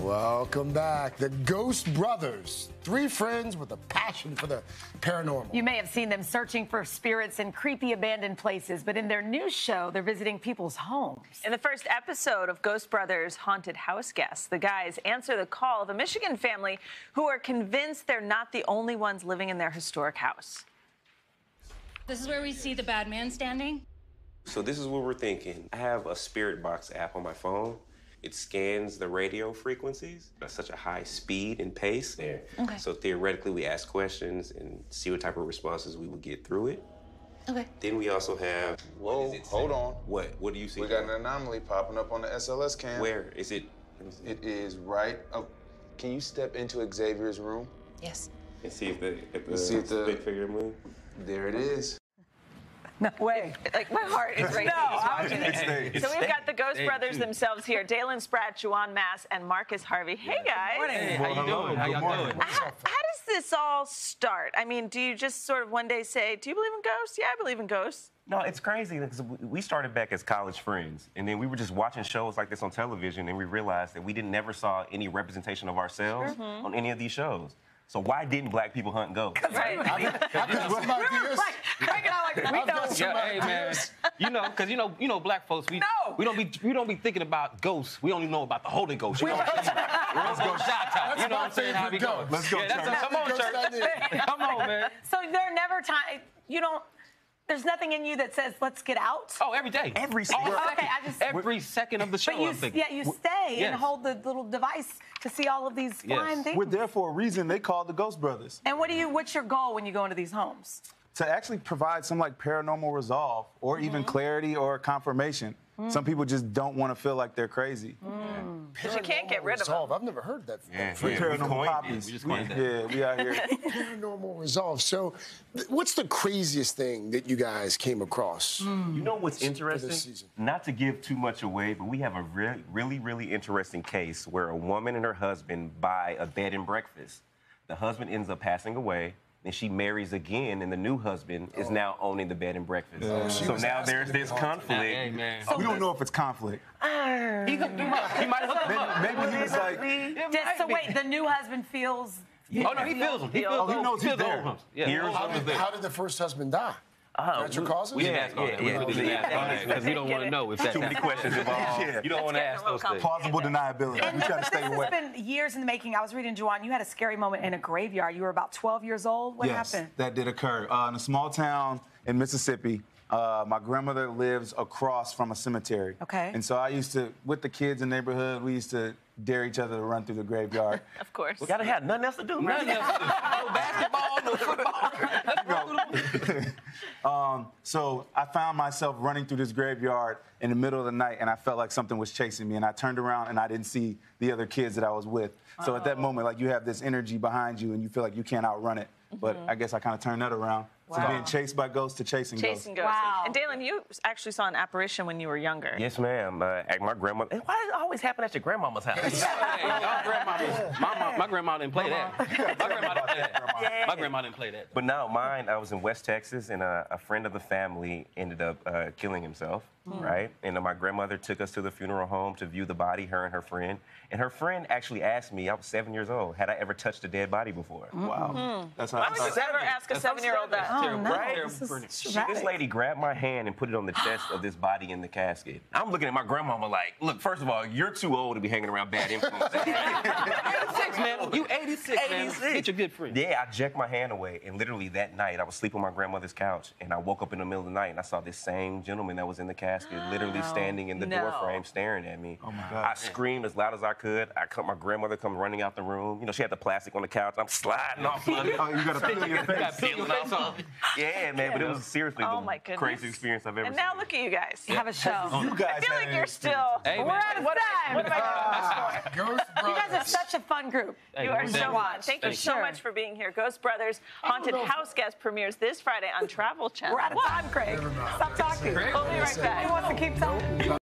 Welcome back. The Ghost Brothers, three friends with a passion for the paranormal. You may have seen them searching for spirits in creepy abandoned places, but in their new show, they're visiting people's homes. In the first episode of Ghost Brothers Haunted House Guests, the guys answer the call of a Michigan family who are convinced they're not the only ones living in their historic house. This is where we see the bad man standing. So this is what we're thinking. I have a Spirit Box app on my phone. It scans the radio frequencies at such a high speed and pace there. Okay. So theoretically, we ask questions and see what type of responses we would get through it. Okay. Then we also have. Whoa, hold on. What? What do you see? We got an anomaly popping up on the SLS cam. Where is it? It is right. Oh, can you step into Xavier's room? Yes. And see if the, if the, Let's see if the- big figure move. There it is. No way. Like my heart is racing. watching it. So we've got the Ghost Brothers themselves here: Dalen Spratt, Juwan Mass, and Marcus Harvey. Hey guys. Hey, how you doing? How y'all doing? How, how does this all start? I mean, do you just sort of one day say, "Do you believe in ghosts?" Yeah, I believe in ghosts. No, it's crazy because we started back as college friends, and then we were just watching shows like this on television, and we realized that we didn't never saw any representation of ourselves mm-hmm. on any of these shows. So why didn't black people hunt ghosts? Right. I've got some ideas. Like, cranking out like, we I've know. got Yeah, hey man, you know, cause you know, you know, black folks, we No. we don't be we don't be thinking about ghosts. We only know about the Holy Ghost. You know what I'm saying? Let's go shot top. You know what I'm saying? How we go? Let's go, Yeah, that's church. a, come on, church. Come on, man. So there are never time. You don't. There's nothing in you that says, "Let's get out." Oh, every day. Every All single- Okay, second. I just- every second of the show. But you, I'm thinking. yeah, you stay and hold the little device to see all of these Yes. flying things. We're there for a reason. They called the Ghost Brothers And what do you? What's your goal when you go into these homes? to actually provide some like paranormal resolve or even Mm-hmm. clarity or confirmation. Mm. Some people just don't want to feel like they're crazy. Because you can't get rid of them. I've never heard that. Yeah, before. yeah, we Paranormal coined it. poppies. We just We- yeah, we out here. Paranormal resolve. So, th- what's the craziest thing that you guys came across? Hmm. You know what's interesting? season. Not to give too much away, but we have a really, really, really interesting case where a woman and her husband buy a bed and breakfast. The husband ends up passing away. And she marries again, and the new husband is oh. now owning the bed and breakfast. she so now there's this conflict. Hey man. we don't know if it's conflict. he, hooked him up. he might have hooked him up. Maybe he was like, Just so be. wait, the new husband feels. Oh no, he feels him. He feels Oh, he knows he's there. Yeah, Here's- the old How did, there. how did the first husband die? Natural causes? We didn't ask all that. We yeah, really didn't yeah. ask all that because we don't want to know if that's Too many questions involved. Yeah. You don't want to ask those things. plausible deniability. We try to stay this away. has been years in the making. I was reading, Juwan, you had a scary moment in a graveyard. You were about 12 years old. What yes, happened? that did occur. Uh, in a small town in Mississippi, uh, my grandmother lives across from a cemetery. Okay. And so I used to, with the kids in the neighborhood, we used to dare each other to run through the graveyard. Of course. We gotta have nothing else to do, man. Nothing else to do. No basketball, no football. um, so I found myself running through this graveyard in the middle of the night, and I felt like something was chasing me. And I turned around and I didn't see the other kids that I was with. So at that moment, like you have this energy behind you, and you feel like you can't outrun it. But I guess I kind of turned that around from Wow. being chased by ghosts to chasing, Chasing ghosts. ghosts. Wow. And Dalen, you actually saw an apparition when you were younger. Yes, ma'am. Uh, at my grandmother. And why does it always happen at your grandmama's house? Hey, y'all grandmamas- my, mom, my grandma didn't play that. My grandma didn't play that. My grandma didn't play that. But now mine, I was in West Texas, and a, a friend of the family ended up uh, killing himself, right? And uh, my grandmother took us to the funeral home to view the body, her and her friend. And her friend actually asked me, I was seven years old, had I ever touched a dead body before? Wow. That's how Why would you ever ask a seven-year-old that? Terrible. No. Right? This is She, traumatic. this lady grabbed my hand and put it on the chest of this body in the casket. I'm looking at my grandmama like, look, first of all, you're too old to be hanging around bad influences. 86, man. You 86, man. 86. Get your good friend. Yeah, I jacked my hand away, and literally that night, I was sleeping on my grandmother's couch, and I woke up in the middle of the night, and I saw this same gentleman that was in the casket, literally standing in the No. door frame, staring at me. Oh my God. I screamed as loud as I could. I come, my grandmother come running out the room. You know, she had the plastic on the couch. I'm sliding off. Oh, you gotta feel your You got peeling off something. Yeah, man, but it was seriously Oh the my goodness. craziest experience I've ever And seen. now look at you guys. You have a show. You guys I feel like you're still. Hey, We're man. out of time. What am I doing Ghost You guys are such a fun group. Hey, You are so you. fun. Thank you so much for being here. Ghost Brothers Haunted House Guest premieres this Friday on Travel Channel. We're out of time, Craig. Stop talking. We'll be right back. Who wants to keep talking?